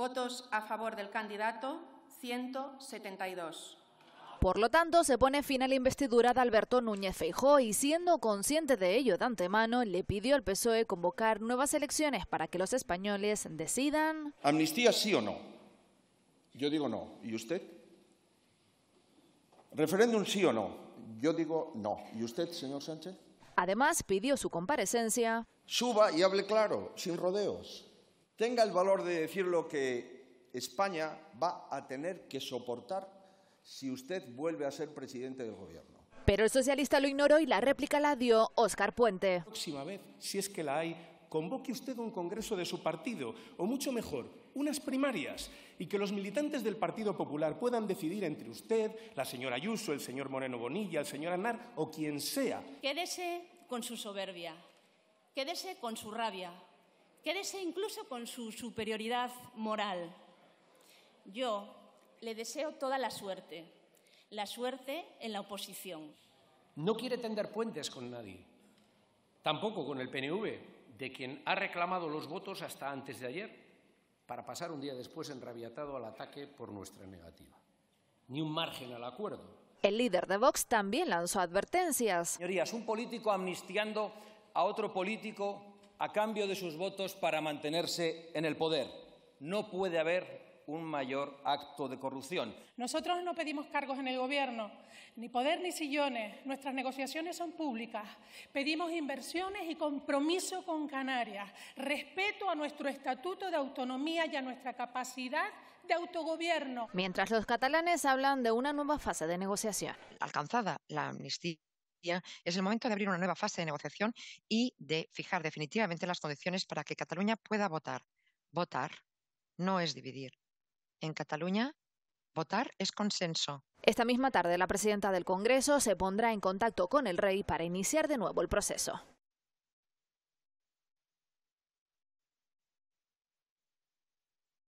Votos a favor del candidato, 172. Por lo tanto, se pone fin a la investidura de Alberto Núñez Feijó y siendo consciente de ello de antemano, le pidió al PSOE convocar nuevas elecciones para que los españoles decidan... ¿Amnistía sí o no? Yo digo no. ¿Y usted? ¿Referéndum sí o no? Yo digo no. ¿Y usted, señor Sánchez? Además, pidió su comparecencia. Suba y hable claro, sin rodeos. Tenga el valor de decir lo que España va a tener que soportar si usted vuelve a ser presidente del Gobierno. Pero el socialista lo ignoró y la réplica la dio Óscar Puente. La próxima vez, si es que la hay, convoque usted un congreso de su partido, o mucho mejor, unas primarias, y que los militantes del Partido Popular puedan decidir entre usted, la señora Ayuso, el señor Moreno Bonilla, el señor Anar o quien sea. Quédese con su soberbia, quédese con su rabia, quédese incluso con su superioridad moral. Yo le deseo toda la suerte, la suerte en la oposición. No quiere tender puentes con nadie, tampoco con el PNV, de quien ha reclamado los votos hasta antes de ayer, para pasar un día después enrabiatado al ataque por nuestra negativa. Ni un margen al acuerdo. El líder de Vox también lanzó advertencias. Señorías, un político amnistiando a otro político a cambio de sus votos para mantenerse en el poder. No puede haber un mayor acto de corrupción. Nosotros no pedimos cargos en el Gobierno, ni poder ni sillones. Nuestras negociaciones son públicas. Pedimos inversiones y compromiso con Canarias, respeto a nuestro estatuto de autonomía y a nuestra capacidad de autogobierno. Mientras los catalanes hablan de una nueva fase de negociación. Alcanzada la amnistía es el momento de abrir una nueva fase de negociación y de fijar definitivamente las condiciones para que Cataluña pueda votar. Votar no es dividir. En Cataluña, votar es consenso. Esta misma tarde, la presidenta del Congreso se pondrá en contacto con el rey para iniciar de nuevo el proceso.